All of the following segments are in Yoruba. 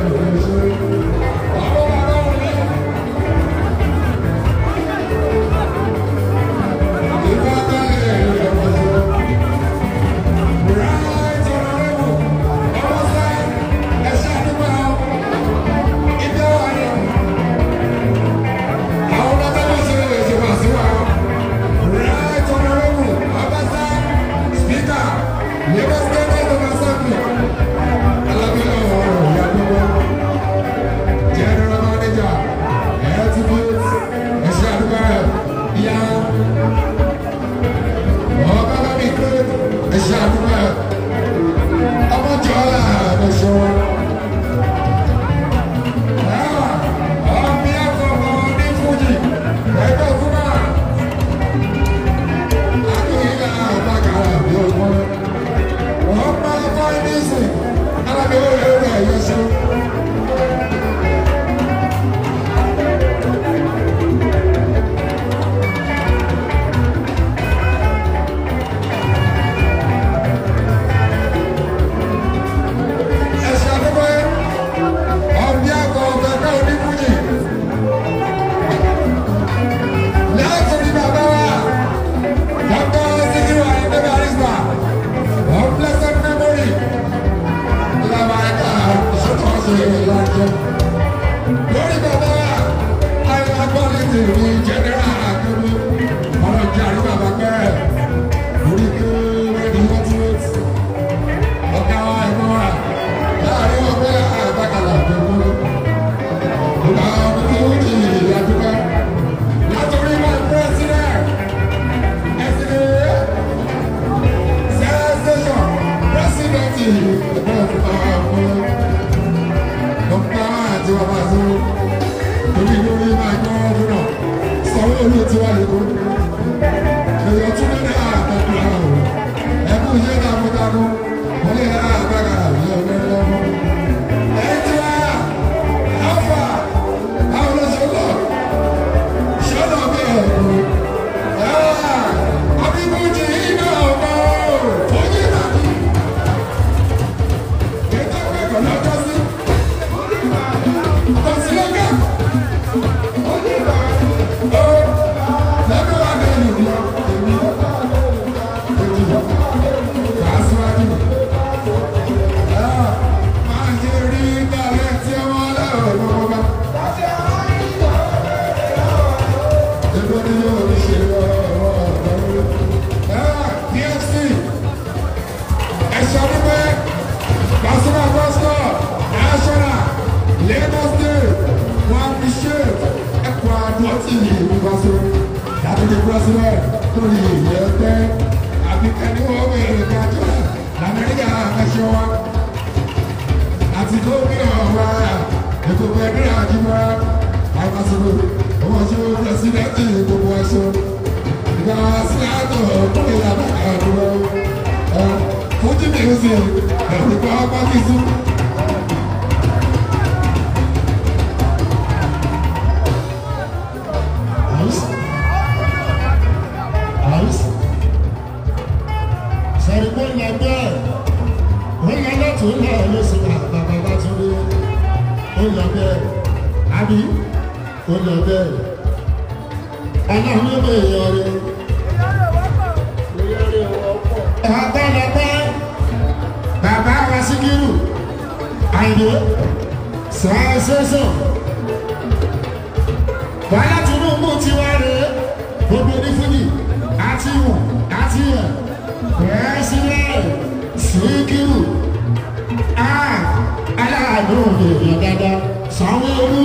Thank you. Thank you. にちは。tí mi ìlú kan so lábìlì pírọsílẹ̀ tó ní ìyẹ́ tẹ́ àbíkẹ́ni ó béèrè kájọ lamẹ́ríkà ẹ̀ṣọ́ wa àti gómìnà wa ètò gbẹ̀dúrà jùmọ̀ àwọn aṣọ ọmọ ṣe ó pírọsídẹ́ǹtì gbogbo aṣọ ìgbà síláàtọ̀ ọ̀pọ̀lẹ̀ làbàkà àdúrà fújì mìíràn sí ẹ̀rù pa ọ́ pàkísù. kó lọ bẹ́ẹ̀. Ọlọ́run ló èèyàn rẹ̀. Ọ̀pọ̀lọpọ̀ bàbá wa Síkírù Àyìnbó sàásẹ́sàn. Bọ́lá Tinubu ti wá rèé gbogbo onífúnni àti ìwọ̀n àti ìyẹn pẹ́ẹ́sìlẹ̀ Síkírù ah, aláàánú èèyàn dáadáa Sanwó-Olú.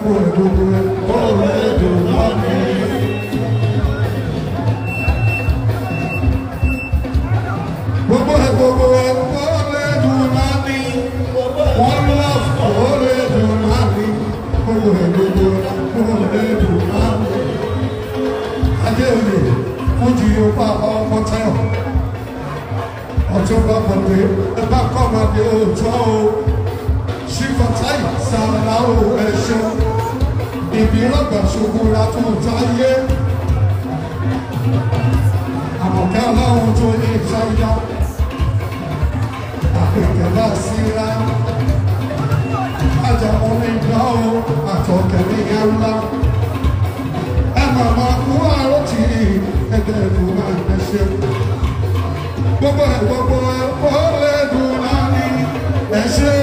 gbogbo rẹ̀ gbogbo òwe dùn lọ́nìí. gbogbo rẹ̀ gbogbo òwe dùn lọ́nìí. one love òwe dùn lọ́nìí. gbogbo rẹ̀ gbogbo òwe dùn lọ́nìí. ajé sífàtáì sàlàó ẹ̀ṣọ́ ìbírọ̀gbàṣogun látúntáyé àmọ̀kẹ́ aláwọ̀ tó ní ìtayá àpèkè náà síra ajá omi ìdáwó àtọ̀kẹ́lé ẹ̀rúlá ẹ màmá kú àárọ̀ tì í ẹgbẹ́ ẹ̀dùn máa ń gbẹ́ṣẹ́ gbogbo ẹ̀ gbogbo ẹ̀ ó lè dùn náà ní ẹ̀ṣẹ́.